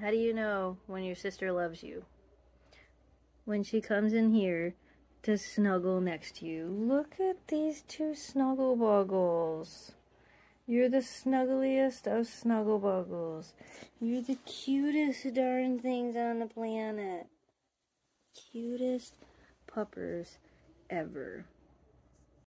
How do you know when your sister loves you? When she comes in here to snuggle next to you. Look at these two snuggle boggles. You're the snuggliest of snuggle boggles. You're the cutest darn things on the planet. Cutest puppers ever.